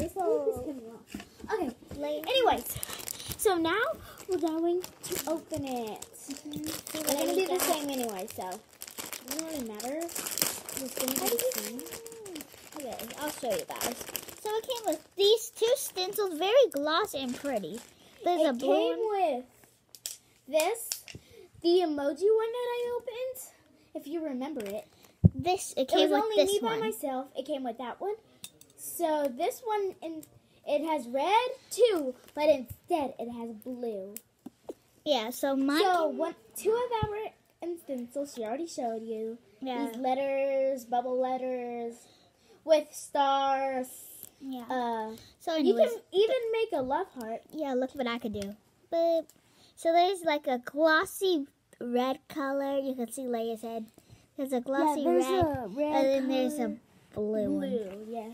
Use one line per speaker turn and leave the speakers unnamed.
This is coming off. Okay.
Lay-
Anyways, so now we're going to open it. Mm-hmm. We're gonna do the same anyway, so it doesn't really matter. It's gonna be the same.
Okay, I'll show you guys. So it came with these two stencils, very glossy and pretty. There's a
It
blue
came
one.
with this, the emoji one that I opened. If you remember it,
This it came it
was
with
only me
one.
by myself. It came with that one. So this one, in, it has red too, but instead it has blue.
Yeah, so mine.
So one, two of our stencils she already showed you.
yeah,
These letters, bubble letters, with stars.
yeah.
Uh,
so
you can even make a love heart.
yeah, look what I could do. So there's like a glossy red color. You can see Leia's head. There's a glossy red,
a red
and then there's a blue, one.
blue. Yeah.